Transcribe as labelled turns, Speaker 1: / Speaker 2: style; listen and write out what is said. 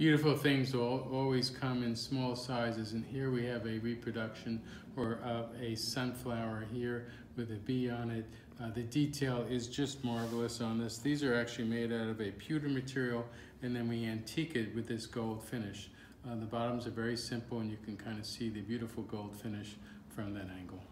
Speaker 1: Beautiful things will always come in small sizes, and here we have a reproduction or of a sunflower here with a bee on it. Uh, the detail is just marvelous on this. These are actually made out of a pewter material, and then we antique it with this gold finish. Uh, the bottoms are very simple, and you can kind of see the beautiful gold finish from that angle.